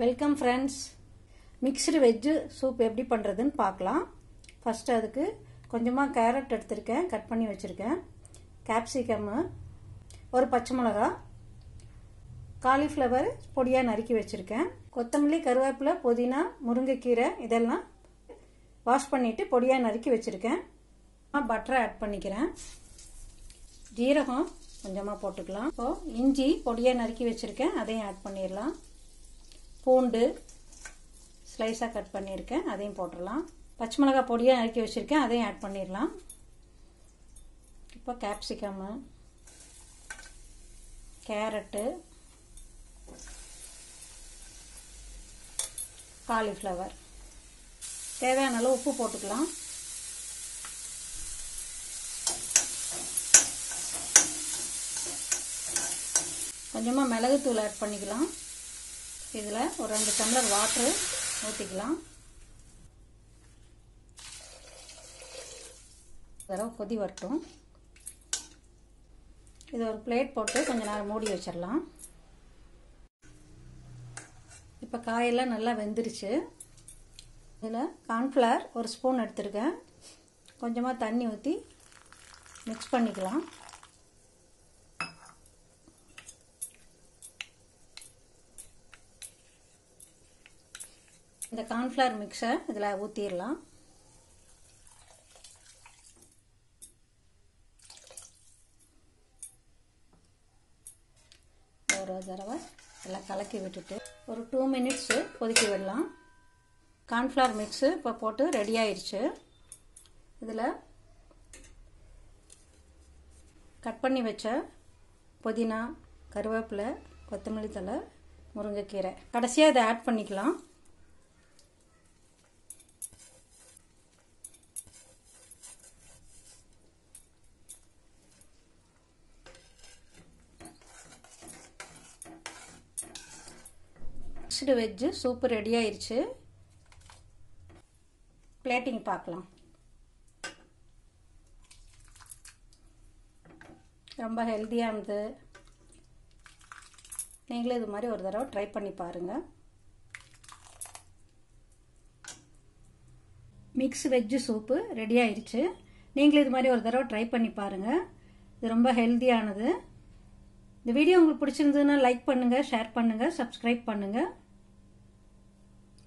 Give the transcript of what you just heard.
Welcome friends mixed veg soup எப்படி பண்ணுறதுன்னு பார்க்கலாம். ஃபஸ்ட்டு அதுக்கு கொஞ்சமாக கேரட் எடுத்திருக்கேன். கட் பண்ணி வச்சுருக்கேன். கேப்சிகம்மு ஒரு பச்சை மிளகா காலிஃப்ளவர் பொடியாக நறுக்கி வச்சுருக்கேன். கொத்தமல்லி கருவேப்பிலை புதினா முருங்கைக்கீரை இதெல்லாம் வாஷ் பண்ணிவிட்டு பொடியாக நறுக்கி வச்சுருக்கேன். பட்டரை ஆட் பண்ணிக்கிறேன். ஜீரகம் கொஞ்சமாக போட்டுக்கலாம். இப்போது இஞ்சி பொடியாக நறுக்கி வச்சுருக்கேன். அதையும் ஆட் பண்ணிடலாம். பூண்டு ஸ்லைஸாக கட் பண்ணியிருக்கேன். அதையும் போட்டுடலாம். பச்சை மிளகாய் பொடியாக நறுக்கி வச்சுருக்கேன். அதையும் ஆட் பண்ணிடலாம். இப்போ கேப்சிகம்மு கேரட்டு காலிஃப்ளவர் தேவையான அளவு உப்பு போட்டுக்கலாம். கொஞ்சமாக மிளகுத்தூள் ஆட் பண்ணிக்கலாம். இதில் ஒரு ரெண்டு டம்ளர் வாட்ரு ஊற்றிக்கலாம் தடவை கொதி வரட்டும். இதை ஒரு பிளேட் போட்டு கொஞ்சம் நேரம் மூடி வச்சிடலாம். இப்போ காயெல்லாம் நல்லா வெந்துருச்சு. இதில் கார்ன்ஃப்ளவர் ஒரு ஸ்பூன் எடுத்துருக்கேன். கொஞ்சமாக தண்ணி ஊற்றி மிக்ஸ் பண்ணிக்கலாம். இந்த கார்ன்ஃப்ளவர் மிக்ஸை இதில் ஊற்றிடலாம் ஒரு தடவை எல்லாம் கலக்கி விட்டுட்டு ஒரு டூ மினிட்ஸு கொதிக்க விடலாம். கார்ன்ஃப்ளவர் மிக்ஸு இப்போ போட்டு ரெடி ஆயிடுச்சு இதில் கட் பண்ணி வச்ச புதினா கருவேப்பிலை கொத்தமல்லி தலை முருங்கைக்கீரை. கடைசியாக இதை ஆட் பண்ணிக்கலாம். மிக்ஸ்டு வெஜ்ஜு சூப்பு ரெடி ஆயிடுச்சு பிளேட்டிங் பார்க்கலாம். ரொம்ப ஹெல்த்தியானது நீங்களும் இது மாதிரி ஒரு தடவை ட்ரை பண்ணி பாருங்கள் மிக்ஸ் வெஜ்ஜு சூப்பு ரெடி ஆயிடுச்சு நீங்களும் இது மாதிரி ஒரு தடவை ட்ரை பண்ணி பாருங்கள் இது ரொம்ப ஹெல்த்தியானது இந்த வீடியோ உங்களுக்கு பிடிச்சிருந்ததுன்னா லைக் பண்ணுங்கள் ஷேர் பண்ணுங்கள் சப்ஸ்கிரைப் பண்ணுங்கள்